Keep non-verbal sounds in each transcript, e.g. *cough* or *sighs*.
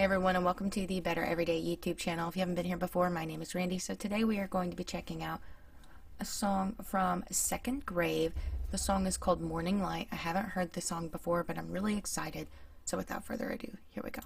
Hey everyone and welcome to the Better Every Day YouTube channel. If you haven't been here before, my name is Randy. So today we are going to be checking out a song from Second Grave. The song is called Mourning Light. I haven't heard the song before, but I'm really excited. So without further ado, here we go.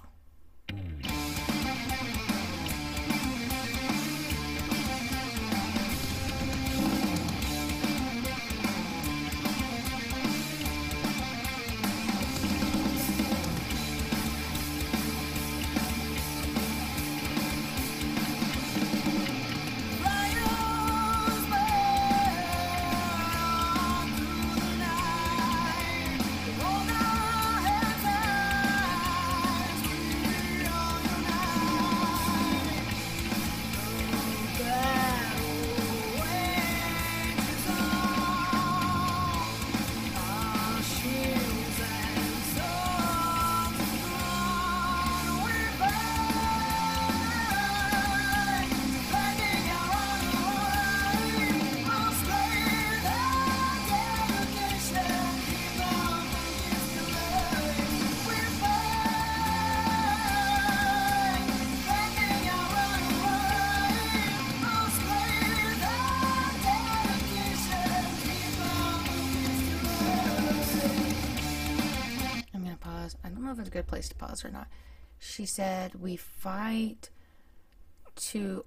Place to pause or not. She said, "We fight to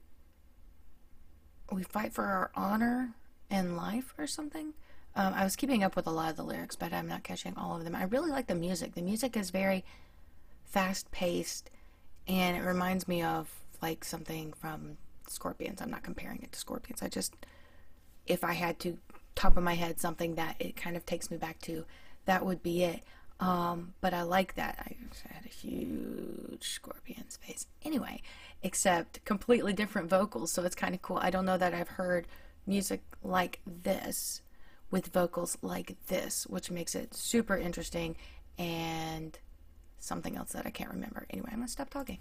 we fight for our honor and life or something." Um, I was keeping up with a lot of the lyrics, but I'm not catching all of them. I really like the music. The music is very fast paced, and it reminds me of like something from Scorpions. I'm not comparing it to Scorpions. I just if I had to top of my head something that it kind of takes me back to, that would be it. Um, but I like that. I had a huge Scorpions face. Anyway, except completely different vocals, so it's kind of cool. I don't know that I've heard music like this with vocals like this, which makes it super interesting and something else that I can't remember. Anyway, I'm gonna stop talking.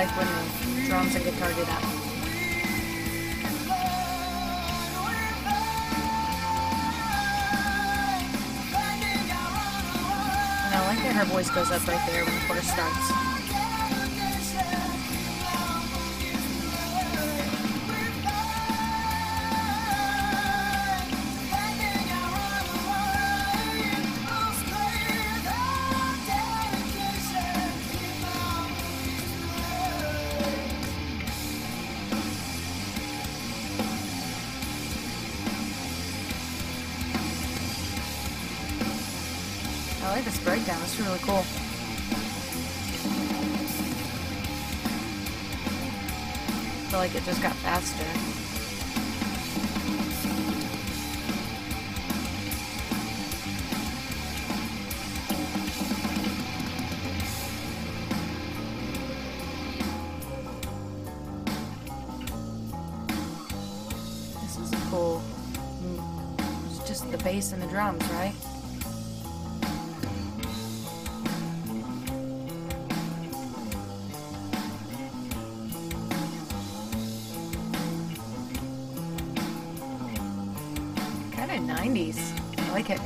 Like when the drums and guitar do that. And I like that her voice goes up right there when the chorus starts. Breakdown. It's really cool. I feel like it just got faster. This is cool. Mm, It's just the bass and the drums, right? I like it.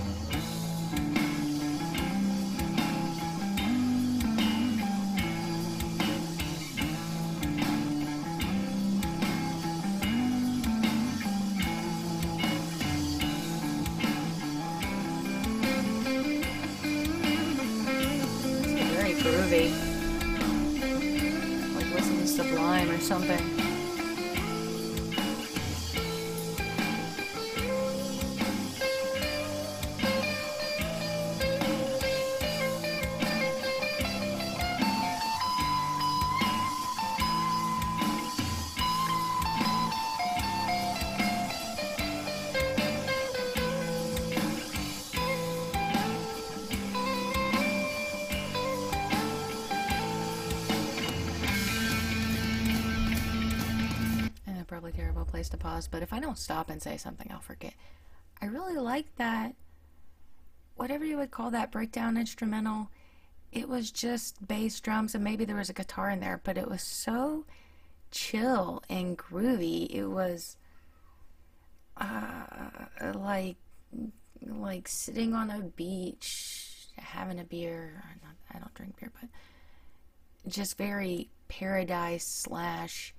Groovy. Like listen to Sublime or something. Place to pause, but if I don't stop and say something, I'll forget. I really like that, whatever you would call that breakdown instrumental. It was just bass drums and maybe there was a guitar in there, but it was so chill and groovy. It was uh, like like sitting on a beach having a beer. I don't drink beer, but just very paradise slash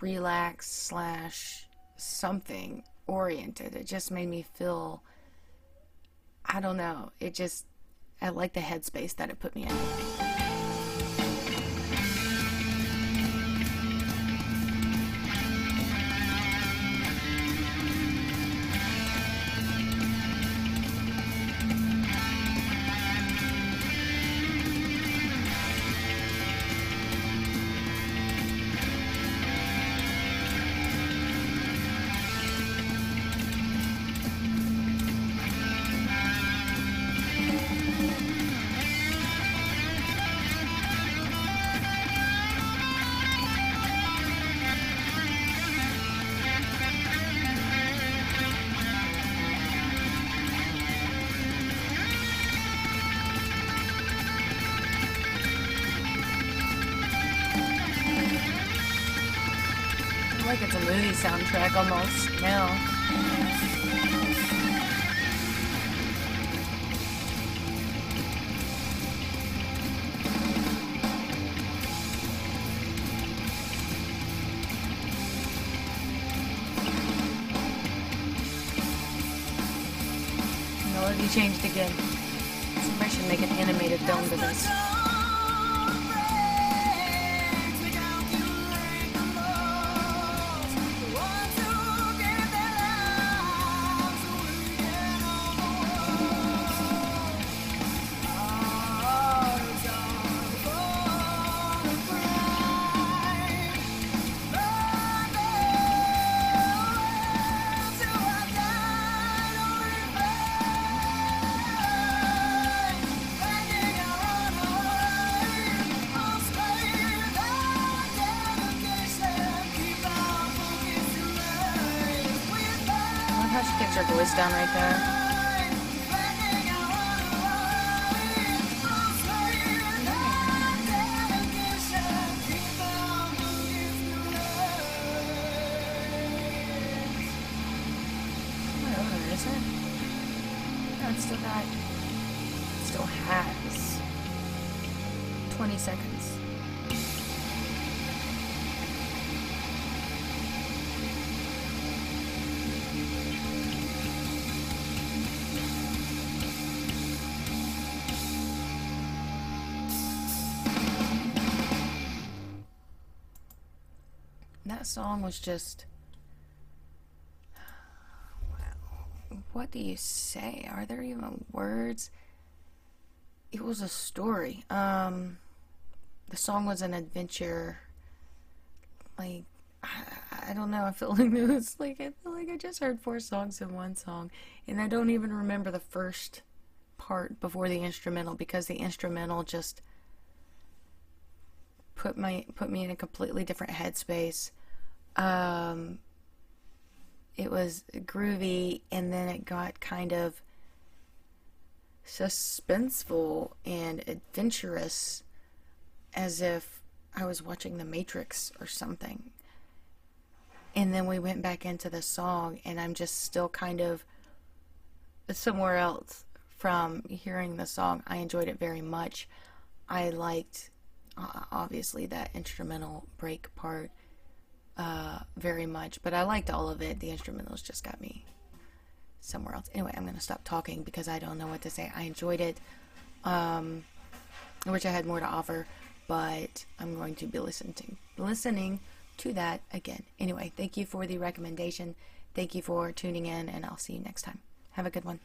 relax slash something oriented. It just made me feel, I don't know, it just, I like the headspace that it put me in. Like it's a movie soundtrack almost now. Melody changed again. Somebody should make an animated film to this. Her voice down right there. still got, still has 20 seconds. That song was just *sighs* what do you say? Are there even words? It was a story. Um the song was an adventure. Like I, I don't know. I feel *laughs* like it was like i feel like i just heard four songs in one song. And i don't even remember the first part before the instrumental because the instrumental just put my put me in a completely different headspace um, it was groovy, and then it got kind of suspenseful and adventurous, as if I was watching The Matrix or something. And then we went back into the song, and I'm just still kind of somewhere else from hearing the song. I enjoyed it very much. I liked, uh, obviously, that instrumental break part uh, very much, but I liked all of it. The instrumentals just got me somewhere else. Anyway, I'm going to stop talking because I don't know what to say. I enjoyed it. Um, I wish I had more to offer, but I'm going to be listening to, listening to that again. Anyway, thank you for the recommendation. Thank you for tuning in, and I'll see you next time. Have a good one.